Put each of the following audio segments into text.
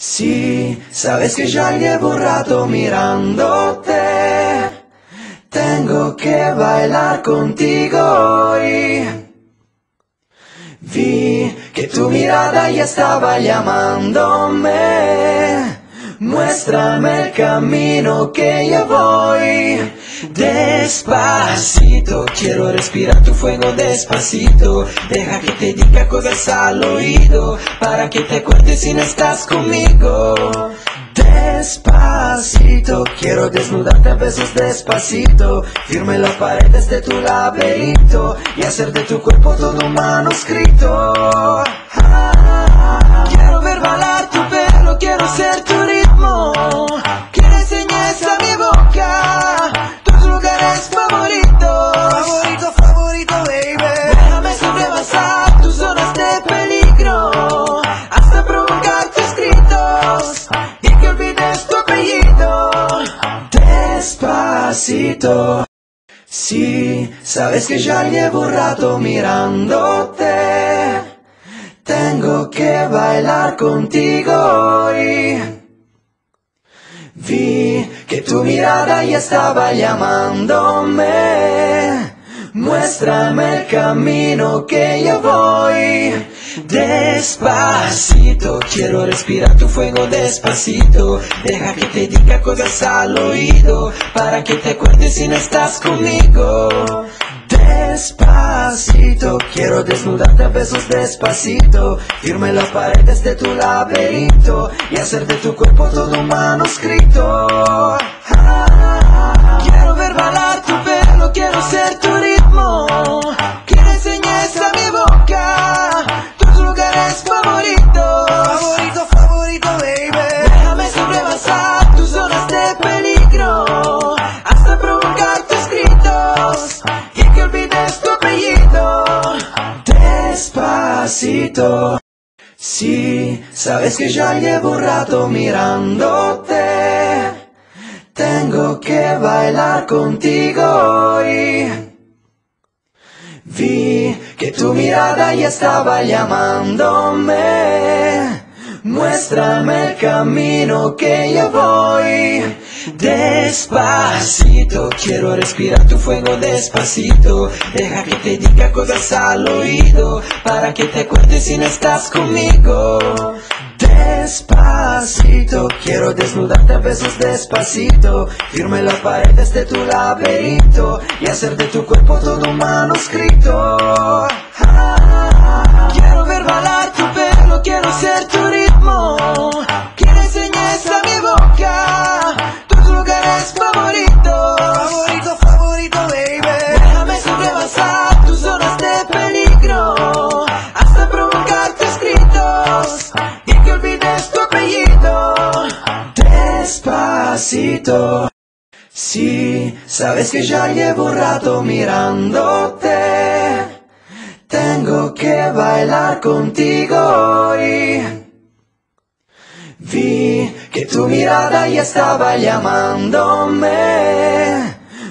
Sí, sabes que ya llevo un rato mirándote. Tengo que bailar contigo hoy. Vi que tu mirada ya estaba llamándome. Muéstrame el camino que yo voy. Despacito, quiero respirar tu fuego despacito. Deja que te diga cosas al oído para que te acuerdes si no estás conmigo. Despacito, quiero desnudarte a besos despacito. Firme las paredes de tu laberinto y hacer de tu cuerpo todo un manuscrito. Ah, quiero ver bailar tu pelo, quiero ser tu Despacito. Sí, sabes que ya llevo un rato mirándote. Tengo que bailar contigo hoy. Vi que tu mirada ya estaba llamándome. Muéstrame el camino que yo voy. Despacito, quiero respirar tu fuego despacito. Deja que te diga cosas al oído para que te acuerdes si no estás conmigo. Despacito, quiero desnudarte a besos despacito. Firme las paredes de tu laberinto y hacer de tu cuerpo todo un manuscrito. Despacito. Sí, sabes que ya llevo un rato mirándote. Tengo que bailar contigo hoy. Vi que tu mirada ya estaba llamándome. Muéstrame el camino que yo voy. Despacito, quiero respirar tu fuego despacito. Deja que te diga cosas al oído para que te acuerdes si no estás conmigo. Despacito, quiero desnudarte a besos despacito. Firme las paredes de tu laberinto y hacer de tu cuerpo todo un manuscrito. Ah, Sí, sabes que ya llevo un rato mirándote. Tengo que bailar contigo hoy. Vi que tu mirada ya estaba llamándome.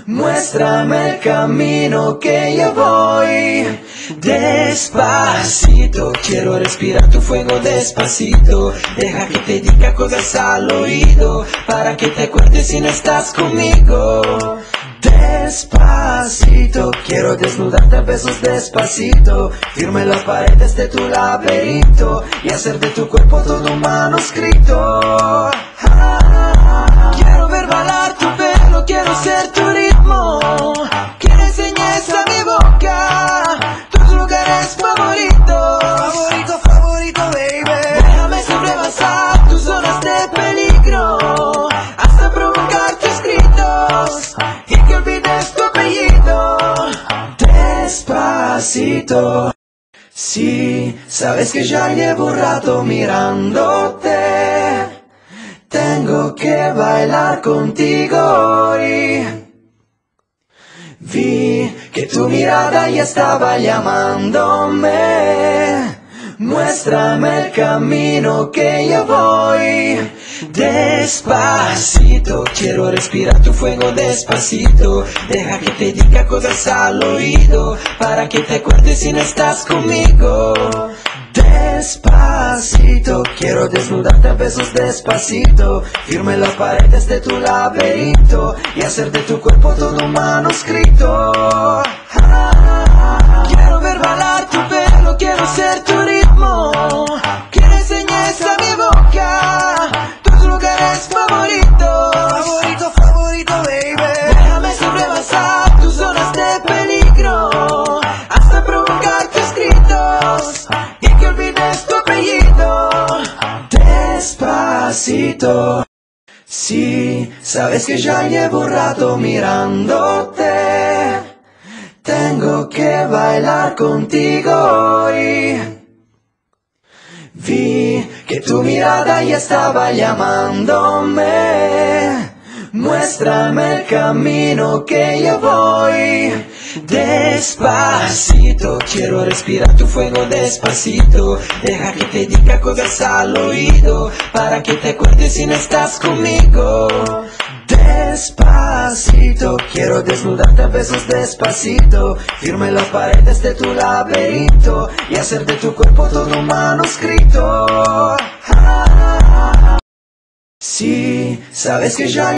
Muéstrame el camino que yo voy. Despacito, quiero respirar tu fuego despacito. Deja que te diga cosas al oído para que te acuerdes si no estás conmigo. Despacito, quiero desnudarte a besos despacito. Firme las paredes de tu laberinto y hacer de tu cuerpo todo un manuscrito. Ah, quiero ver bailar tu pelo, quiero ser Despacito. Sí, sabes que ya llevo un rato mirándote. Tengo que bailar contigo hoy. Vi que tu mirada ya estaba llamándome. Muéstrame el camino que yo voy. Despacito, quiero respirar tu fuego despacito. Deja que te diga cosas al oído para que te acuerdes si no estás conmigo. Despacito. Quiero desnudarte a besos despacito Firme las paredes de tu laberinto Y hacer de tu cuerpo todo un manuscrito Si sabes que ya llevo un rato mirándote. Tengo que bailar contigo hoy. Vi que tu mirada ya estaba llamándome. Muéstrame el camino que yo voy Despacito, quiero respirar tu fuego despacito. Deja que te diga cosas al oído Para que te acuerdes si no estás conmigo. Despacito, quiero desnudarte a besos despacito. Firme las paredes de tu laberinto Y hacer de tu cuerpo todo un manuscrito. Ah, Si sabes que ya